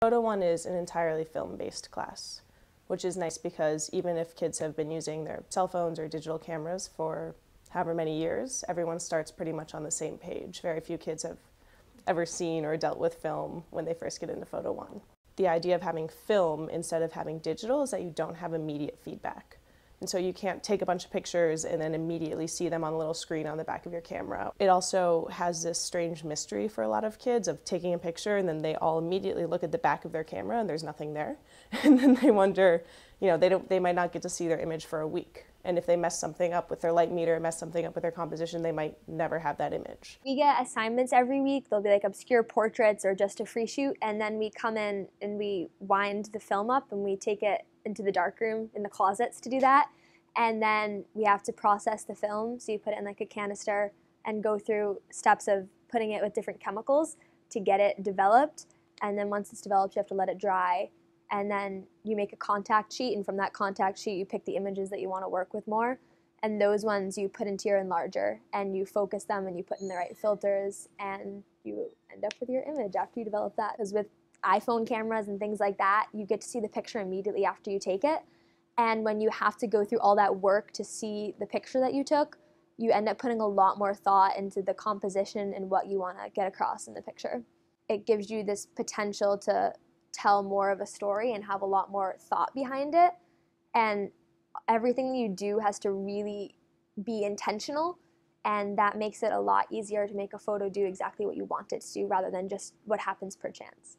Photo One is an entirely film-based class, which is nice because even if kids have been using their cell phones or digital cameras for however many years, everyone starts pretty much on the same page. Very few kids have ever seen or dealt with film when they first get into Photo One. The idea of having film instead of having digital is that you don't have immediate feedback. And so you can't take a bunch of pictures and then immediately see them on the little screen on the back of your camera. It also has this strange mystery for a lot of kids of taking a picture and then they all immediately look at the back of their camera and there's nothing there. And then they wonder, you know, they don't they might not get to see their image for a week. And if they mess something up with their light meter, mess something up with their composition, they might never have that image. We get assignments every week. They'll be like obscure portraits or just a free shoot. And then we come in and we wind the film up and we take it into the darkroom in the closets to do that. And then we have to process the film. So you put it in like a canister and go through steps of putting it with different chemicals to get it developed. And then once it's developed, you have to let it dry and then you make a contact sheet and from that contact sheet you pick the images that you want to work with more. And those ones you put into your enlarger and you focus them and you put in the right filters and you end up with your image after you develop that. Because with iphone cameras and things like that you get to see the picture immediately after you take it. And when you have to go through all that work to see the picture that you took you end up putting a lot more thought into the composition and what you want to get across in the picture. It gives you this potential to tell more of a story and have a lot more thought behind it. And everything you do has to really be intentional. And that makes it a lot easier to make a photo do exactly what you want it to do rather than just what happens per chance.